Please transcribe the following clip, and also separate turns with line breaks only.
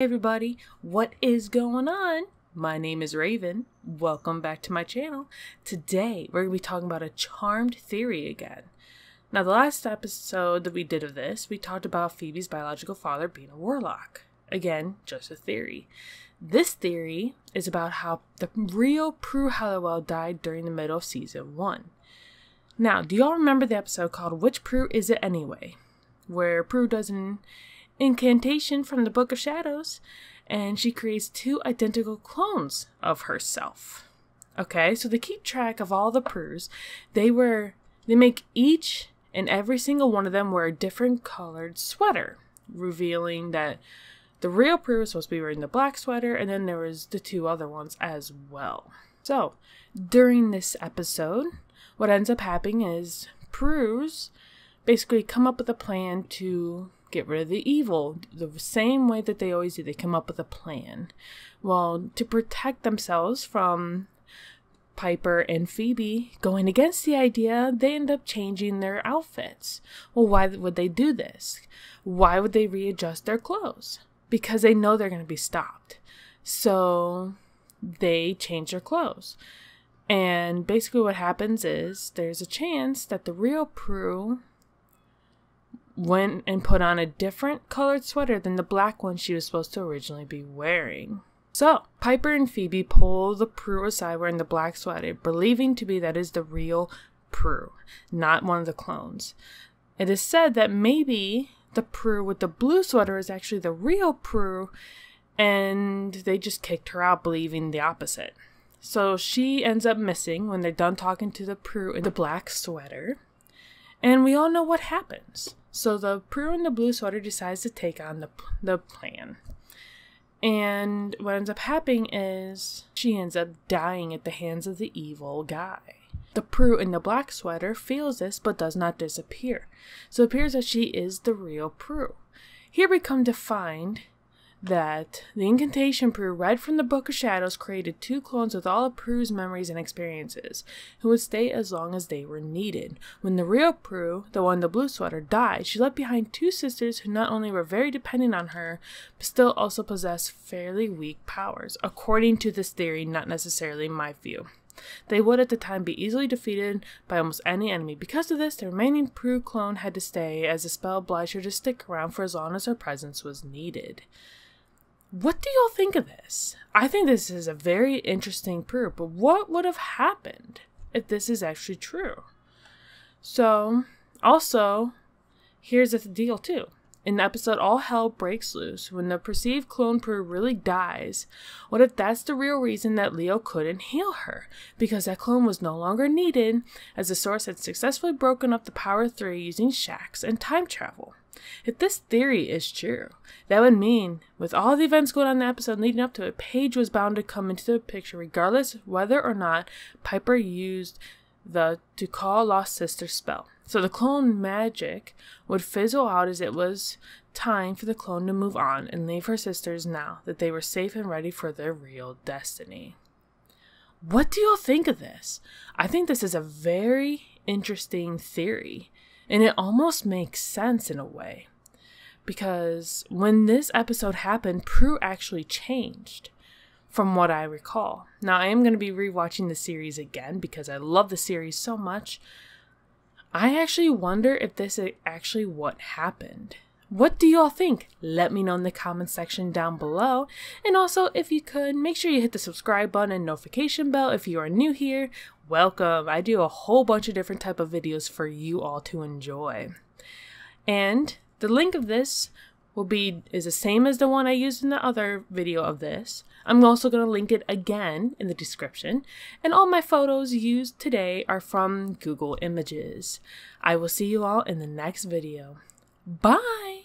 Hey everybody, what is going on? My name is Raven. Welcome back to my channel. Today we're going to be talking about a charmed theory again. Now, the last episode that we did of this, we talked about Phoebe's biological father being a warlock. Again, just a theory. This theory is about how the real Prue Halliwell died during the middle of season one. Now, do y'all remember the episode called Which Prue Is It Anyway? Where Prue does an incantation from the Book of Shadows, and she creates two identical clones of herself. Okay, so they keep track of all the Prues. They were they make each and every single one of them wear a different colored sweater, revealing that the real Prue was supposed to be wearing the black sweater, and then there was the two other ones as well. So, during this episode, what ends up happening is Prues basically come up with a plan to get rid of the evil the same way that they always do. They come up with a plan. Well, to protect themselves from Piper and Phoebe going against the idea, they end up changing their outfits. Well, why would they do this? Why would they readjust their clothes? Because they know they're going to be stopped. So they change their clothes. And basically, what happens is there's a chance that the real Prue went and put on a different colored sweater than the black one she was supposed to originally be wearing. So, Piper and Phoebe pull the Prue aside wearing the black sweater, believing to be that is the real Prue, not one of the clones. It is said that maybe the Prue with the blue sweater is actually the real Prue, and they just kicked her out, believing the opposite. So she ends up missing when they're done talking to the Prue in the black sweater. And we all know what happens. So the Prue in the blue sweater decides to take on the, the plan. And what ends up happening is she ends up dying at the hands of the evil guy. The Prue in the black sweater feels this but does not disappear. So it appears that she is the real Prue. Here we come to find that the incantation Prue read from the Book of Shadows created two clones with all of Prue's memories and experiences, who would stay as long as they were needed. When the real Prue, the one in the blue sweater, died, she left behind two sisters who not only were very dependent on her, but still also possessed fairly weak powers, according to this theory, not necessarily my view. They would at the time be easily defeated by almost any enemy. Because of this, the remaining Prue clone had to stay, as the spell obliged her to stick around for as long as her presence was needed. What do y'all think of this? I think this is a very interesting proof, but what would have happened if this is actually true? So, also, here's the deal too. In the episode All Hell Breaks Loose, when the perceived clone Prue really dies, what if that's the real reason that Leo couldn't heal her? Because that clone was no longer needed, as the source had successfully broken up the Power 3 using Shax and time travel. If this theory is true, that would mean, with all the events going on in the episode leading up to it, Paige was bound to come into the picture regardless whether or not Piper used the to call lost sister spell. So the clone magic would fizzle out as it was time for the clone to move on and leave her sisters now that they were safe and ready for their real destiny. What do y'all think of this? I think this is a very interesting theory and it almost makes sense in a way. Because when this episode happened, Prue actually changed from what I recall. Now, I am going to be rewatching the series again because I love the series so much. I actually wonder if this is actually what happened. What do y'all think? Let me know in the comment section down below. And also, if you could, make sure you hit the subscribe button and notification bell if you are new here. Welcome. I do a whole bunch of different type of videos for you all to enjoy. And the link of this will be is the same as the one I used in the other video of this. I'm also going to link it again in the description. And all my photos used today are from Google Images. I will see you all in the next video. Bye!